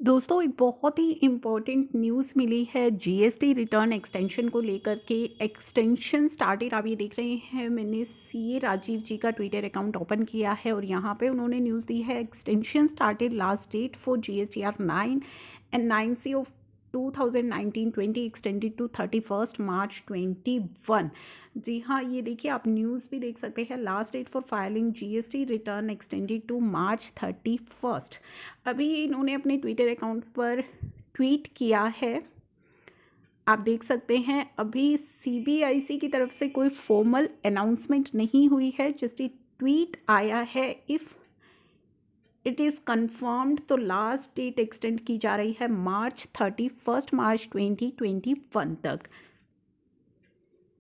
दोस्तों, एक बहुत ही इंपॉर्टेंट न्यूज़ मिली है जीएसटी रिटर्न एक्सटेंशन को लेकर के। एक्सटेंशन स्टार्टेड आप ये देख रहे हैं, मैंने सीए राजीव जी का ट्विटर अकाउंट ओपन किया है और यहाँ पे उन्होंने न्यूज़ दी है। Extension started last date for GSTR nine and nine C of 2019-20 extended to thirty first March twenty one जी हाँ ये देखिए, आप न्यूज़ भी देख सकते हैं। Last date for filing GST return extended to March thirty first अभी इन्होंने अपने ट्विटर अकाउंट पर ट्वीट किया है। आप देख सकते हैं, अभी सीबीआईसी की तरफ़ से कोई फॉर्मल अनाउंसमेंट नहीं हुई है। जस्ट ट्वीट आया है इफ़ इट इज़ कन्फर्म्ड तो लास्ट डेट एक्सटेंड की जा रही है March thirty first March twenty twenty one तक।